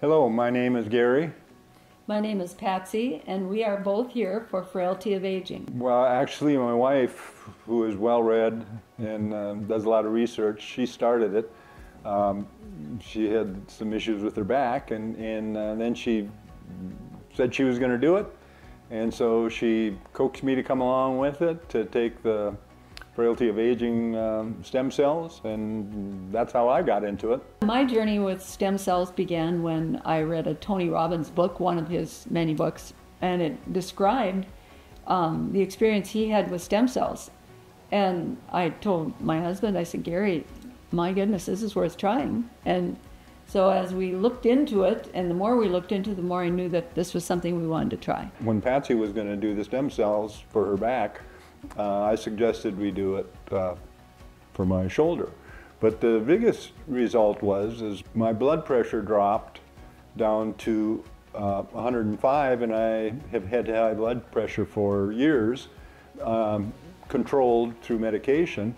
Hello, my name is Gary. My name is Patsy, and we are both here for Frailty of Aging. Well, actually, my wife, who is well read and uh, does a lot of research, she started it. Um, she had some issues with her back, and, and uh, then she said she was going to do it. And so she coaxed me to come along with it to take the frailty of aging um, stem cells, and that's how I got into it. My journey with stem cells began when I read a Tony Robbins book, one of his many books, and it described um, the experience he had with stem cells. And I told my husband, I said, Gary, my goodness, this is worth trying. And so as we looked into it, and the more we looked into it, the more I knew that this was something we wanted to try. When Patsy was going to do the stem cells for her back, uh, I suggested we do it uh, for my shoulder. But the biggest result was is my blood pressure dropped down to uh, 105, and I have had high blood pressure for years, um, controlled through medication,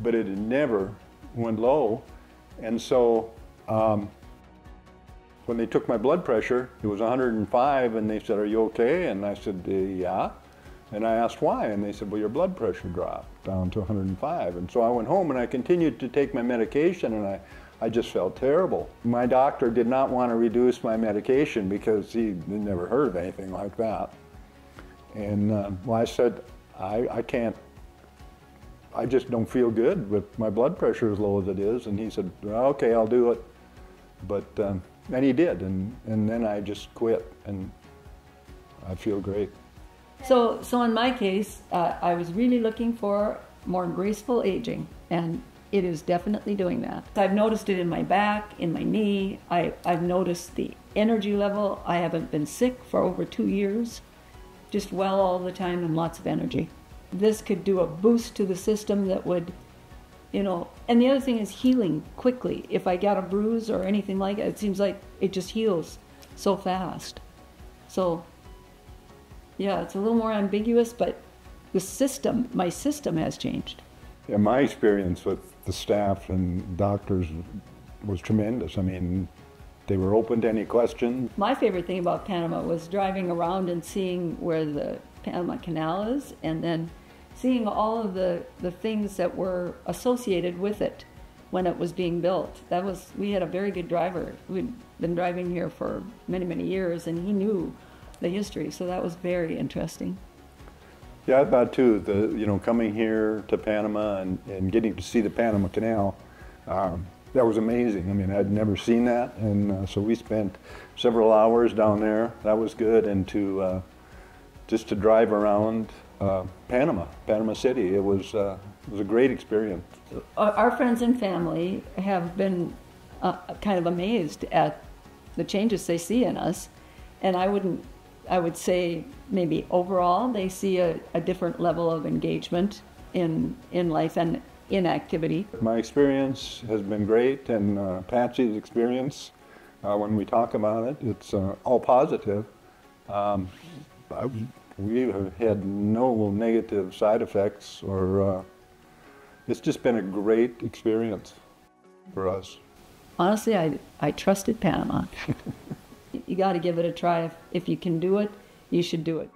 but it never went low. And so um, when they took my blood pressure, it was 105, and they said, "Are you okay?" And I said, "Yeah." And I asked why, and they said, well, your blood pressure dropped down to 105. And so I went home and I continued to take my medication, and I, I just felt terrible. My doctor did not want to reduce my medication because he never heard of anything like that. And uh, well, I said, I, I can't, I just don't feel good with my blood pressure as low as it is. And he said, well, okay, I'll do it. But, um, and he did, and, and then I just quit, and I feel great. So, so in my case, uh, I was really looking for more graceful aging, and it is definitely doing that. I've noticed it in my back, in my knee. I, I've noticed the energy level. I haven't been sick for over two years, just well all the time and lots of energy. This could do a boost to the system that would, you know, and the other thing is healing quickly. If I got a bruise or anything like it, it seems like it just heals so fast. So yeah, it's a little more ambiguous, but the system, my system has changed. Yeah, my experience with the staff and doctors was tremendous. I mean, they were open to any questions. My favorite thing about Panama was driving around and seeing where the Panama Canal is and then seeing all of the, the things that were associated with it when it was being built. That was we had a very good driver. We'd been driving here for many, many years and he knew the history. So that was very interesting. Yeah, I thought too, the, you know, coming here to Panama and, and getting to see the Panama Canal, um, that was amazing. I mean, I'd never seen that. And uh, so we spent several hours down there. That was good. And to uh, just to drive around uh, Panama, Panama City, it was, uh, it was a great experience. Our friends and family have been uh, kind of amazed at the changes they see in us. And I wouldn't I would say maybe overall they see a, a different level of engagement in, in life and in activity. My experience has been great, and uh, Patsy's experience, uh, when we talk about it, it's uh, all positive. Um, I, we have had no negative side effects, or uh, it's just been a great experience for us. Honestly, I, I trusted Panama. you got to give it a try. If, if you can do it, you should do it.